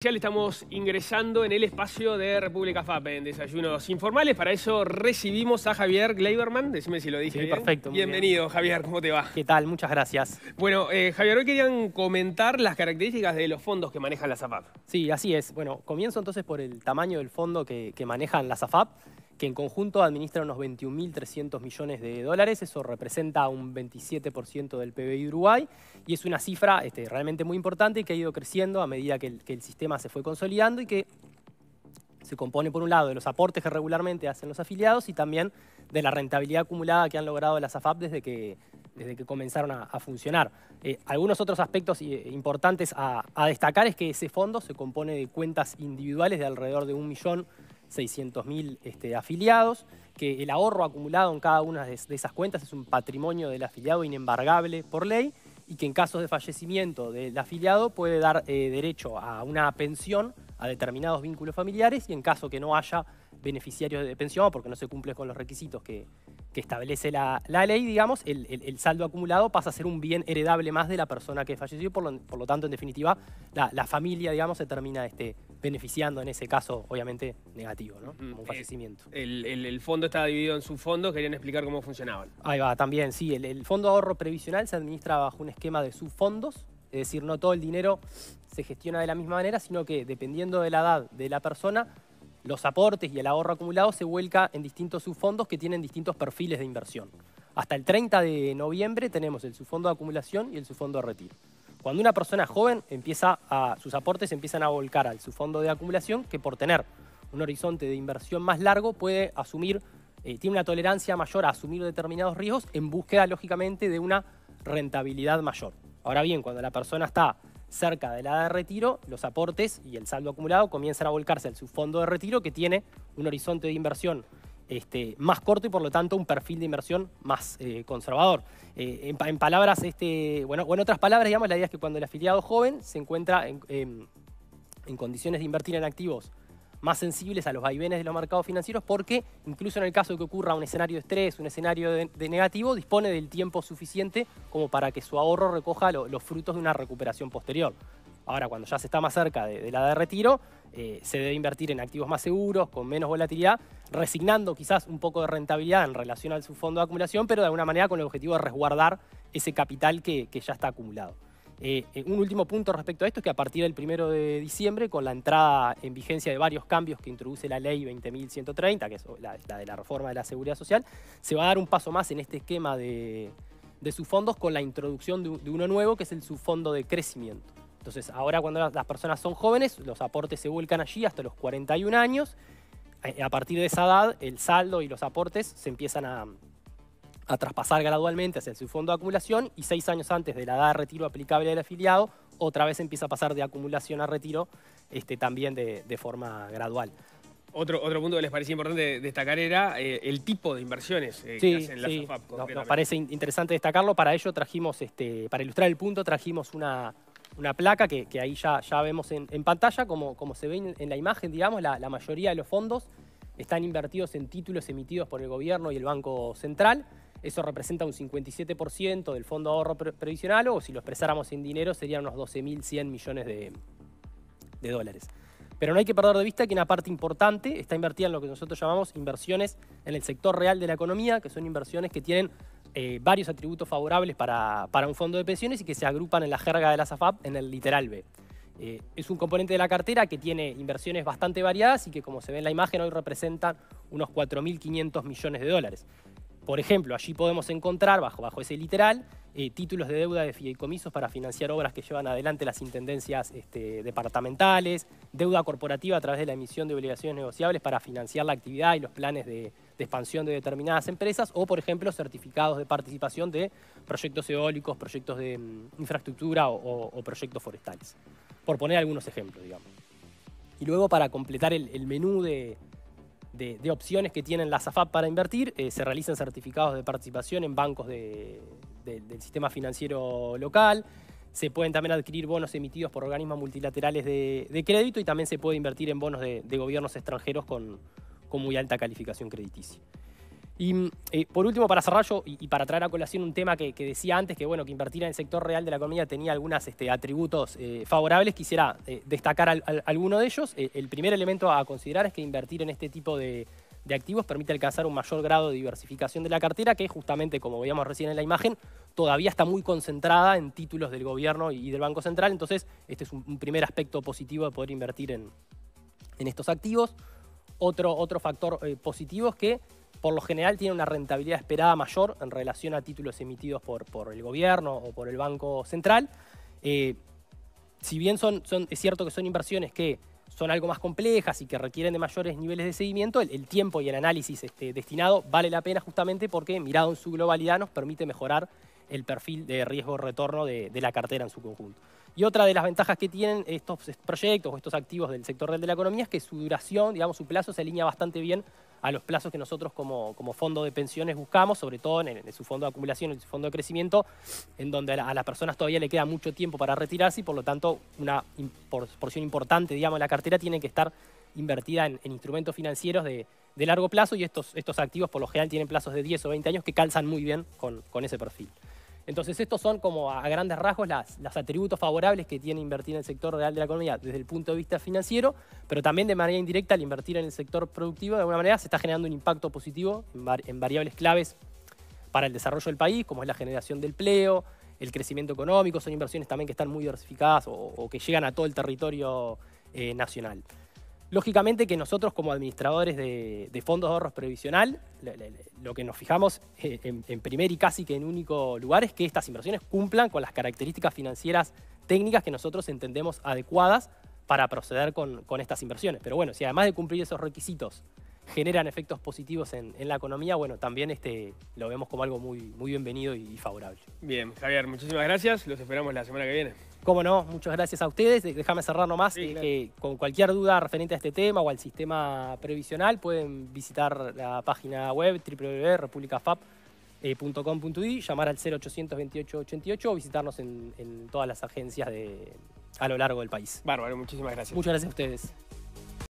Estamos ingresando en el espacio de República FAP en Desayunos Informales. Para eso recibimos a Javier Gleiberman. Decime si lo dije Sí, bien. perfecto, Bienvenido, Javier. ¿Cómo te va? ¿Qué tal? Muchas gracias. Bueno, eh, Javier, hoy querían comentar las características de los fondos que maneja la SAFAP. Sí, así es. Bueno, comienzo entonces por el tamaño del fondo que, que manejan las AFAP, que en conjunto administra unos 21.300 millones de dólares. Eso representa un 27% del PBI de Uruguay y es una cifra este, realmente muy importante y que ha ido creciendo a medida que el, sistema se fue consolidando y que se compone por un lado de los aportes que regularmente hacen los afiliados y también de la rentabilidad acumulada que han logrado las AFAP desde que, desde que comenzaron a, funcionar. Eh, algunos otros aspectos eh, importantes a, destacar es que ese fondo se compone de cuentas individuales de alrededor de 1.600.000 este, afiliados, que el ahorro acumulado en cada una de, esas cuentas es un patrimonio del afiliado inembargable por ley y que en casos de fallecimiento del afiliado puede dar eh, derecho a una pensión a determinados vínculos familiares y en caso que no haya beneficiarios de pensión porque no se cumple con los requisitos que, establece la, ley, digamos, el, saldo acumulado pasa a ser un bien heredable más de la persona que falleció, por lo, por lo tanto, en definitiva, la, la, familia, digamos, se termina este, beneficiando en ese caso, obviamente, negativo, ¿no? Como un fallecimiento. El, el, fondo está dividido en subfondos, querían explicar cómo funcionaban. Ahí va, también, sí, el, Fondo de Ahorro Previsional se administra bajo un esquema de subfondos, es decir, no todo el dinero se gestiona de la misma manera, sino que dependiendo de la edad de la persona, los aportes y el ahorro acumulado se vuelca en distintos subfondos que tienen distintos perfiles de inversión. Hasta el 30 de noviembre tenemos el subfondo de acumulación y el subfondo de retiro. Cuando una persona joven empieza a, sus aportes empiezan a volcar al subfondo de acumulación, que por tener un horizonte de inversión más largo puede asumir, eh, tiene una tolerancia mayor a asumir determinados riesgos en búsqueda, lógicamente, de una rentabilidad mayor. Ahora bien, cuando la persona está cerca de la edad de retiro, los aportes y el saldo acumulado comienzan a volcarse al subfondo de retiro que tiene un horizonte de inversión este, más corto y por lo tanto un perfil de inversión más eh, conservador. Eh, en, palabras, este, bueno, o en otras palabras, digamos, la idea es que cuando el afiliado joven se encuentra en, condiciones de invertir en activos más sensibles a los vaivenes de los mercados financieros porque incluso en el caso de que ocurra un escenario de estrés, un escenario de, negativo, dispone del tiempo suficiente como para que su ahorro recoja lo, los frutos de una recuperación posterior. Ahora, cuando ya se está más cerca de, la de retiro, eh, se debe invertir en activos más seguros, con menos volatilidad, resignando quizás un poco de rentabilidad en relación al subfondo de acumulación, pero de alguna manera con el objetivo de resguardar ese capital que, que ya está acumulado. Eh, un último punto respecto a esto es que a partir del 1 de diciembre, con la entrada en vigencia de varios cambios que introduce la ley 20.130, que es la, la, de la reforma de la seguridad social, se va a dar un paso más en este esquema de, de subfondos con la introducción de, de, uno nuevo, que es el subfondo de crecimiento. Entonces, ahora cuando las personas son jóvenes, los aportes se vuelcan allí hasta los 41 años. A partir de esa edad, el saldo y los aportes se empiezan a, a traspasar gradualmente hacia el subfondo de acumulación y seis años antes de la edad de retiro aplicable del afiliado, otra vez empieza a pasar de acumulación a retiro este, también de, de forma gradual. Otro, otro punto que les parecía importante destacar era eh, el tipo de inversiones eh, sí, que hacen sí. las AFAP. Nos, nos parece interesante destacarlo. Para ello trajimos, este, para ilustrar el punto, trajimos una, una placa que, ahí ya, ya vemos en, pantalla, como, como, se ve en, la imagen, digamos, la, mayoría de los fondos están invertidos en títulos emitidos por el gobierno y el Banco Central. Eso representa un 57% del fondo de ahorro pre previsional o si lo expresáramos en dinero serían unos 12.100 millones de, dólares. Pero no hay que perder de vista que una parte importante está invertida en lo que nosotros llamamos inversiones en el sector real de la economía, que son inversiones que tienen eh, varios atributos favorables para, para, un fondo de pensiones y que se agrupan en la jerga de la SAFAP en el literal B. Eh, es un componente de la cartera que tiene inversiones bastante variadas y que, como se ve en la imagen, hoy representan unos 4.500 millones de dólares. Por ejemplo, allí podemos encontrar, bajo, bajo ese literal, eh, títulos de deuda de fideicomisos para financiar obras que llevan adelante las intendencias este, departamentales, deuda corporativa a través de la emisión de obligaciones negociables para financiar la actividad y los planes de, de expansión de determinadas empresas, o, por ejemplo, certificados de participación de proyectos eólicos, proyectos de um, infraestructura o, proyectos forestales. Por poner algunos ejemplos, digamos. Y luego, para completar el, menú de, de, de, opciones que tienen las AFAP para invertir, eh, se realizan certificados de participación en bancos de, de, del sistema financiero local, se pueden también adquirir bonos emitidos por organismos multilaterales de, crédito y también se puede invertir en bonos de, gobiernos extranjeros con, con, muy alta calificación crediticia. Y eh, por último, para cerrar yo y, para traer a colación un tema que, decía antes, que bueno, que invertir en el sector real de la economía tenía algunos este, atributos eh, favorables, quisiera eh, destacar alguno de ellos. el primer elemento a considerar es que invertir en este tipo de, activos permite alcanzar un mayor grado de diversificación de la cartera, que justamente, como veíamos recién en la imagen, todavía está muy concentrada en títulos del gobierno y, del Banco Central. Entonces, este es un, primer aspecto positivo de poder invertir en, estos activos. Otro, otro factor positivo es que por lo general tiene una rentabilidad esperada mayor en relación a títulos emitidos por, por el gobierno o por el Banco Central. Eh, si bien son, es cierto que son inversiones que son algo más complejas y que requieren de mayores niveles de seguimiento, el, tiempo y el análisis este, destinado vale la pena justamente porque mirado en su globalidad nos permite mejorar el perfil de riesgo-retorno de, la cartera en su conjunto. Y otra de las ventajas que tienen estos proyectos o estos activos del sector real de la economía es que su duración, digamos, su plazo se alinea bastante bien a los plazos que nosotros como, como fondo de pensiones buscamos, sobre todo en, su fondo de acumulación, en su fondo de crecimiento, en donde a, las personas todavía le queda mucho tiempo para retirarse y por lo tanto una porción importante, digamos, de la cartera tiene que estar invertida en, instrumentos financieros de, largo plazo y estos, activos por lo general tienen plazos de 10 o 20 años que calzan muy bien con ese perfil. Entonces estos son como a grandes rasgos los atributos favorables que tiene invertir en el sector real de la economía desde el punto de vista financiero, pero también de manera indirecta al invertir en el sector productivo de alguna manera se está generando un impacto positivo en, variables claves para el desarrollo del país, como es la generación de empleo, el crecimiento económico, son inversiones también que están muy diversificadas o, que llegan a todo el territorio eh, nacional. Lógicamente que nosotros como administradores de, fondos de ahorros previsional, lo que nos fijamos eh, en, primer y casi que en único lugar es que estas inversiones cumplan con las características financieras técnicas que nosotros entendemos adecuadas para proceder con, con estas inversiones. Pero bueno, si además de cumplir esos requisitos generan efectos positivos en, la economía, bueno, también este, lo vemos como algo muy, muy bienvenido y, favorable. Bien, Javier, muchísimas gracias. Los esperamos la semana que viene. Cómo no, muchas gracias a ustedes. Déjame cerrar nomás eh, que con cualquier duda referente a este tema o al sistema previsional pueden visitar la página web www.republicafap.com.uy, llamar al 0800 28 88 o visitarnos en, en todas las agencias de, a lo largo del país. Bárbaro, muchísimas gracias. Muchas gracias a ustedes.